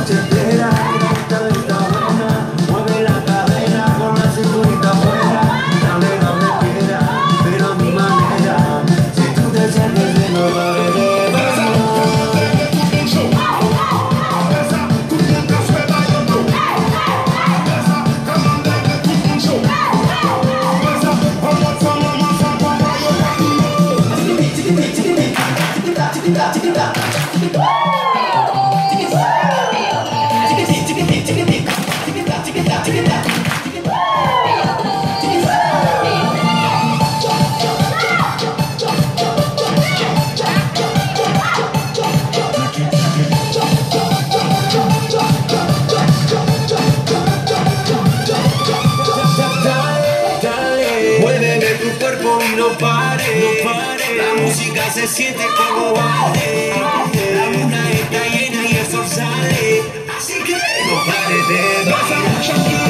Tick-a-tack, tick-a-tack, tick-a-tack, tick-a-tack. No pare, no pare. La música se siente como baile. La luna está llena y el sol sale. Así que no pares de bailar.